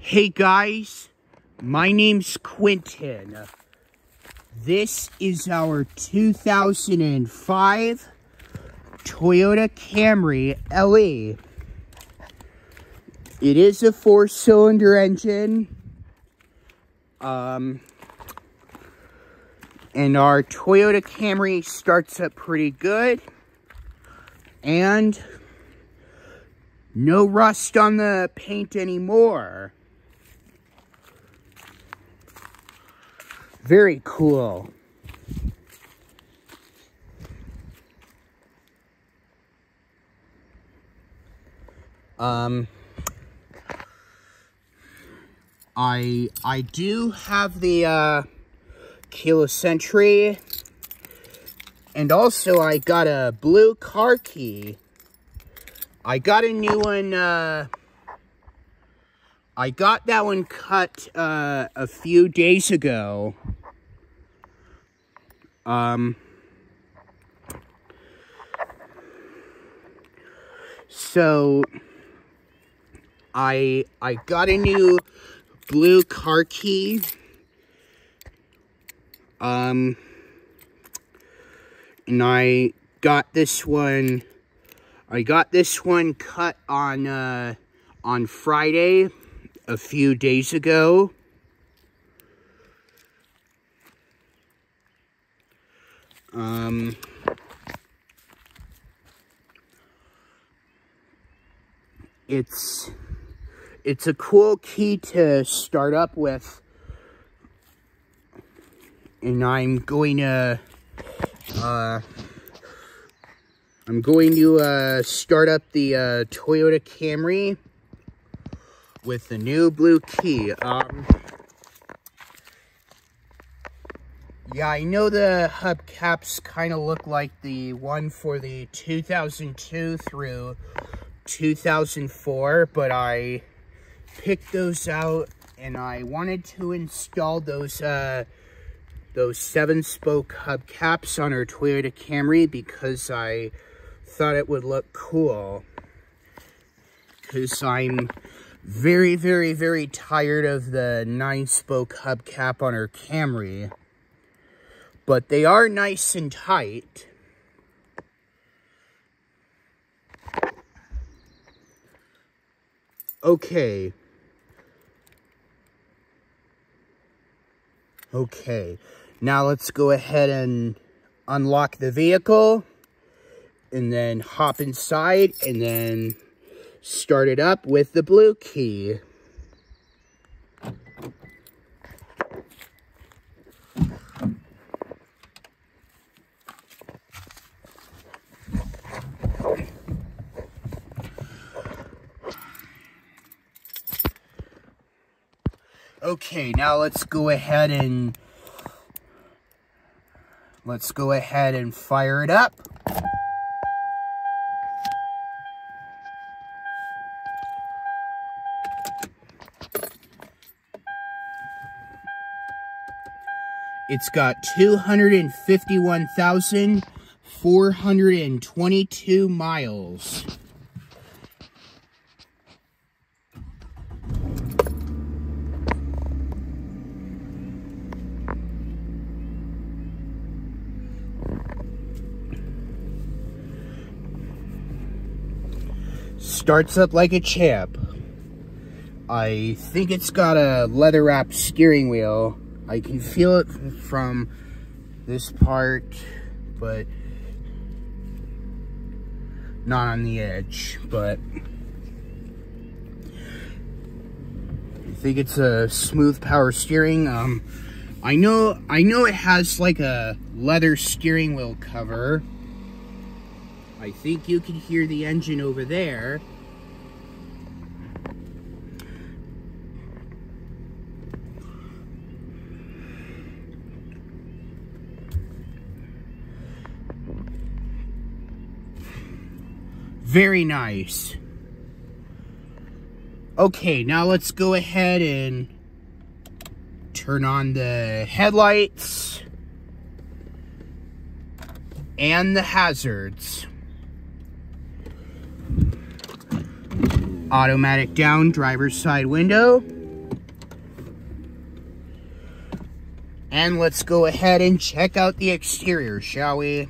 Hey guys, my name's Quentin. This is our 2005 Toyota Camry LE. It is a four-cylinder engine. Um, and our Toyota Camry starts up pretty good. And no rust on the paint anymore. Very cool. Um, I I do have the uh, entry, and also I got a blue car key. I got a new one. Uh, I got that one cut uh, a few days ago. Um, so I I got a new blue car key. Um, and I got this one. I got this one cut on uh, on Friday a few days ago. Um, it's it's a cool key to start up with. And I'm going to uh, I'm going to uh, start up the uh, Toyota Camry with the new blue key. Um, yeah, I know the hubcaps kind of look like the one for the 2002 through 2004, but I picked those out and I wanted to install those uh, those seven spoke hubcaps on our Toyota Camry because I thought it would look cool. Because I'm very, very, very tired of the nine spoke hubcap on our Camry. But they are nice and tight. Okay. Okay. Now let's go ahead and unlock the vehicle. And then hop inside and then start it up with the blue key. Okay, now let's go ahead and let's go ahead and fire it up. It's got 251,422 miles. Starts up like a champ. I think it's got a leather wrapped steering wheel. I can feel it from this part, but not on the edge, but I think it's a smooth power steering. Um, I know, I know it has like a leather steering wheel cover. I think you can hear the engine over there. Very nice. Okay, now let's go ahead and turn on the headlights and the hazards. Automatic down, driver's side window. And let's go ahead and check out the exterior, shall we?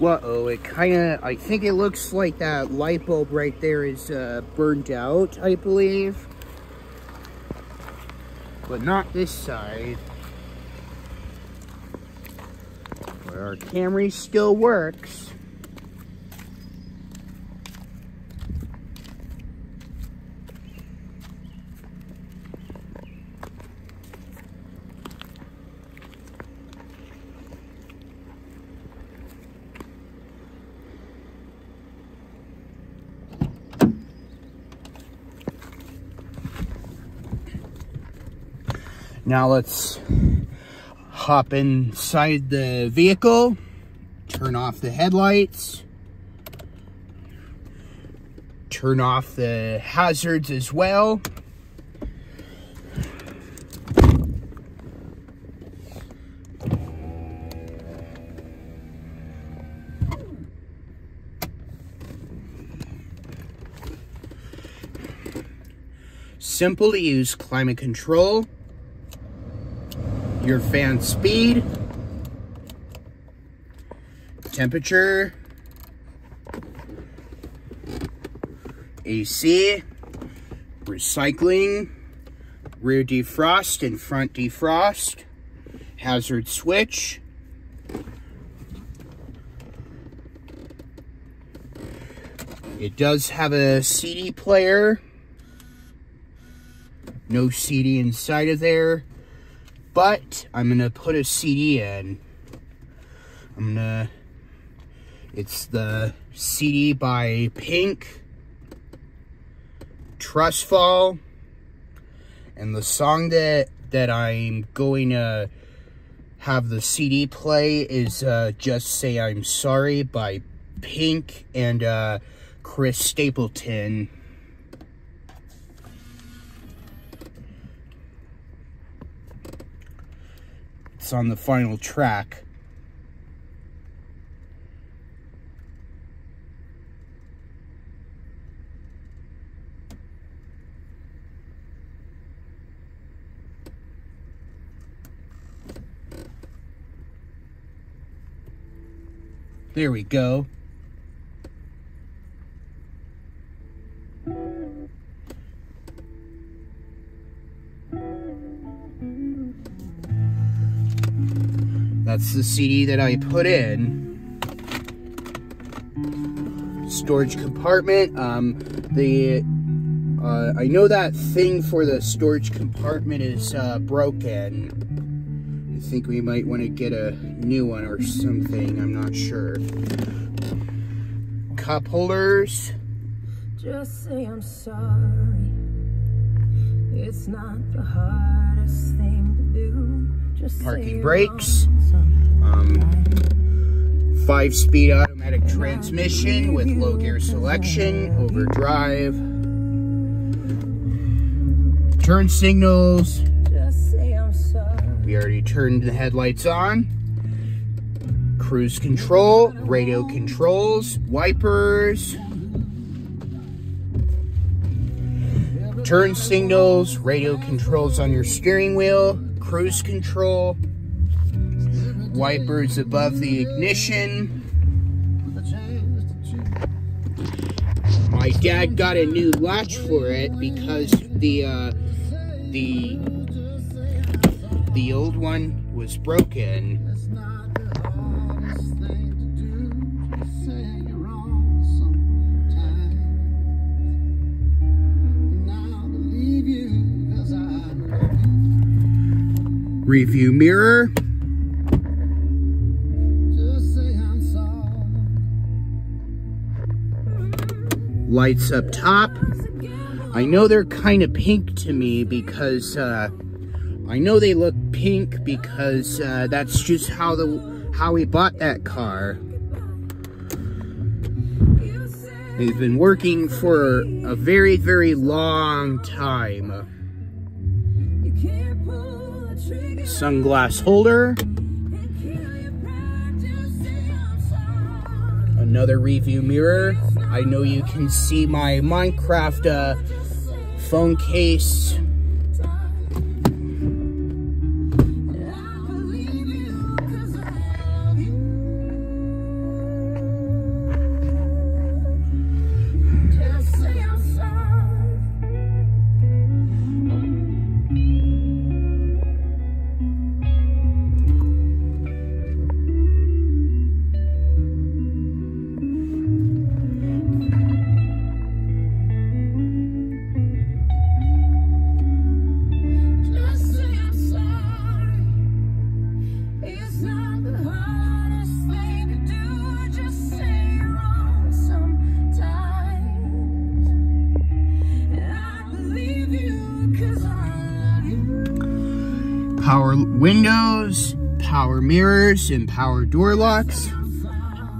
Whoa, it kind of, I think it looks like that light bulb right there is uh, burned out, I believe. But not this side. But our Camry still works. Now let's hop inside the vehicle, turn off the headlights, turn off the hazards as well. Simple to use climate control your fan speed, temperature, AC, recycling, rear defrost and front defrost, hazard switch, It does have a CD player. No CD inside of there. But I'm going to put a CD in. I'm going to... It's the CD by Pink. Trustfall. And the song that, that I'm going to have the CD play is uh, Just Say I'm Sorry by Pink and uh, Chris Stapleton. On the final track. There we go. That's the CD that I put in. Storage compartment. Um, the uh, I know that thing for the storage compartment is uh, broken. I think we might want to get a new one or something. I'm not sure. Cup holders. Just say I'm sorry. It's not the hardest thing to do parking brakes, um, five speed automatic transmission with low gear selection, overdrive, turn signals. We already turned the headlights on. Cruise control, radio controls, wipers, turn signals, radio controls on your steering wheel, cruise control, wipers above the ignition. My dad got a new latch for it because the uh, the the old one was broken. Review mirror. Lights up top. I know they're kind of pink to me because uh, I know they look pink because uh, that's just how the how we bought that car. They've been working for a very, very long time. Sunglass holder. Another review mirror. I know you can see my Minecraft uh, phone case power windows, power mirrors, and power door locks.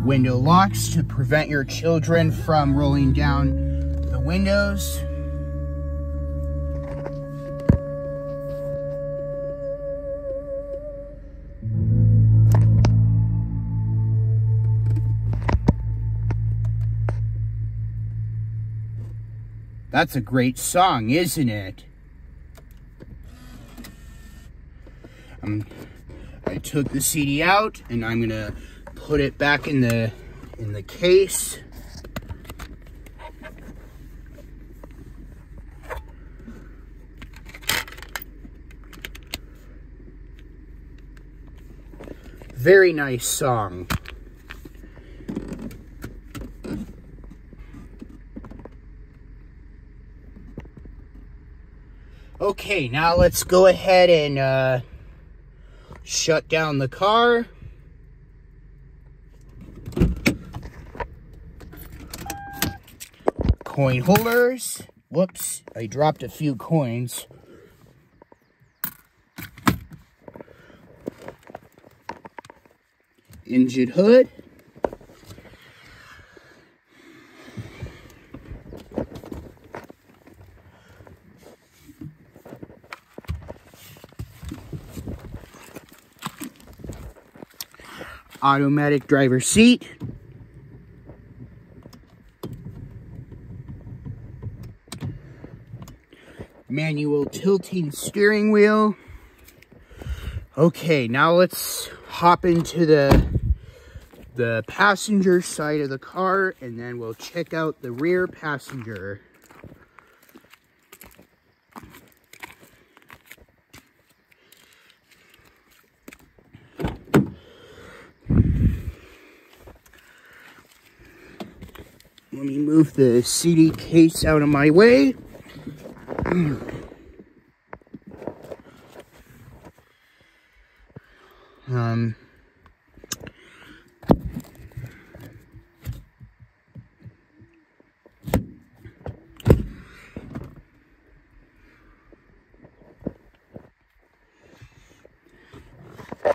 Window locks to prevent your children from rolling down the windows. That's a great song, isn't it? I'm, I took the CD out and I'm gonna put it back in the in the case. Very nice song. Okay, now let's go ahead and uh, shut down the car. Coin holders. Whoops, I dropped a few coins. Engine hood. Automatic driver seat. Manual tilting steering wheel. Okay, now let's hop into the the passenger side of the car and then we'll check out the rear passenger. The CD case out of my way. Um,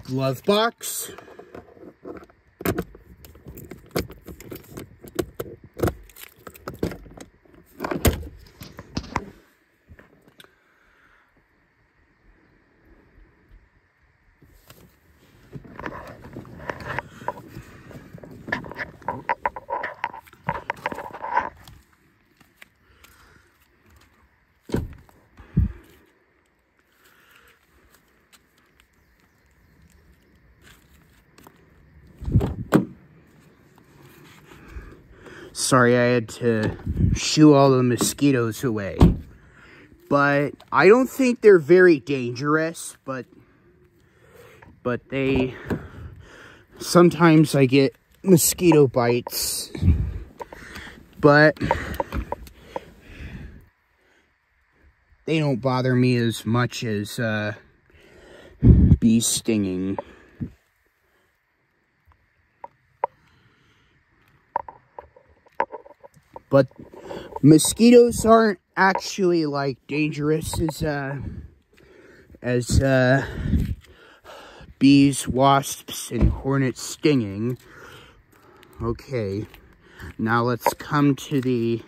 glove box. Sorry, I had to shoo all the mosquitoes away. But I don't think they're very dangerous, but but they sometimes I get mosquito bites. But they don't bother me as much as uh, bee stinging. But mosquitoes aren't actually like dangerous as uh as uh bees, wasps, and hornets stinging. Okay. Now let's come to the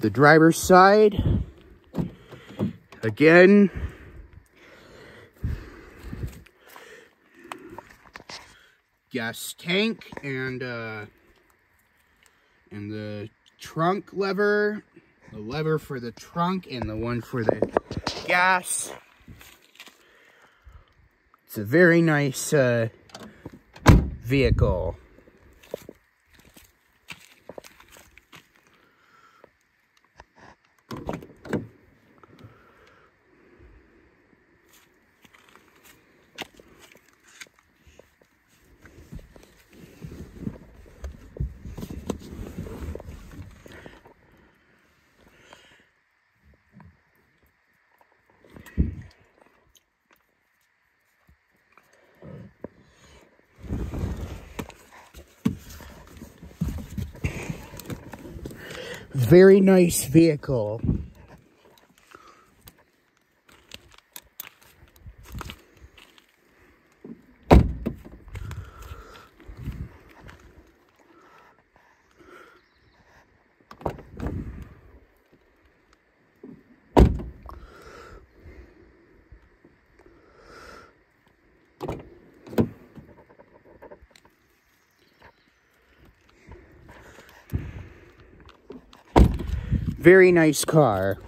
the driver's side. Again, gas tank and uh, and the trunk lever, the lever for the trunk and the one for the gas. It's a very nice uh, vehicle. Very nice vehicle. Very nice car.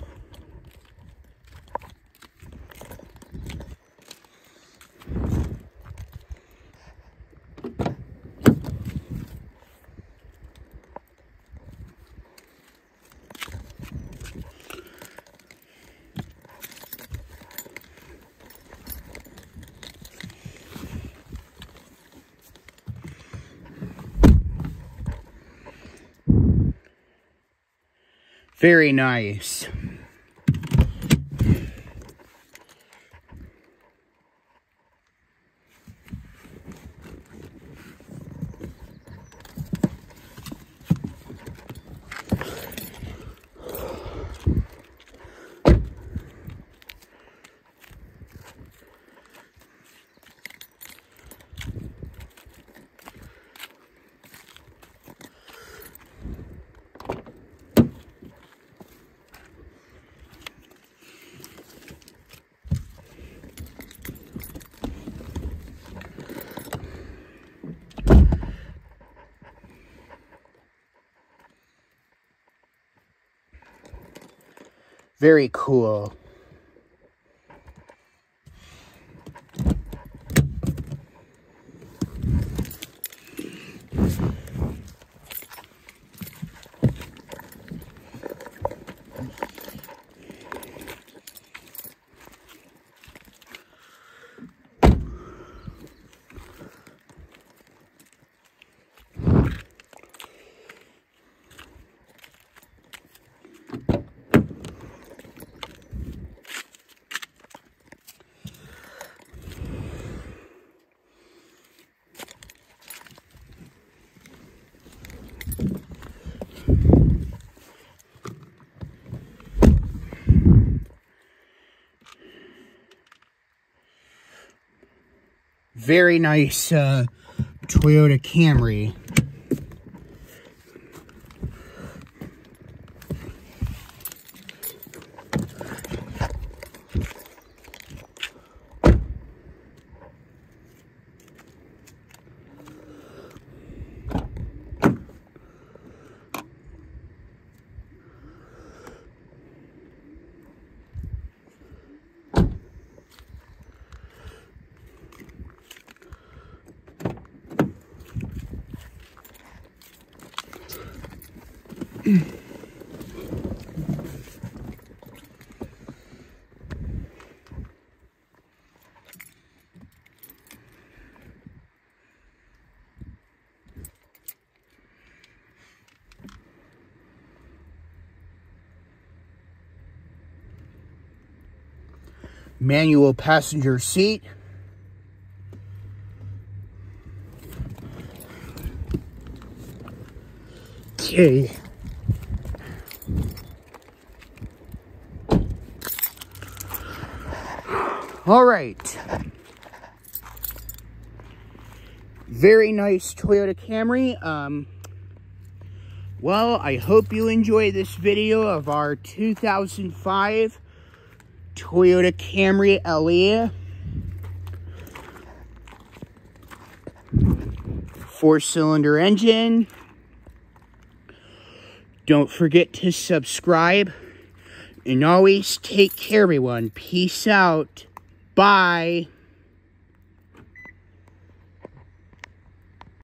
Very nice. Very cool. Very nice uh, Toyota Camry. Manual passenger seat. Okay. All right. Very nice Toyota Camry. Um, well, I hope you enjoy this video of our 2005 Toyota Camry LE. Four-cylinder engine. Don't forget to subscribe. And always take care, everyone. Peace out. Bye.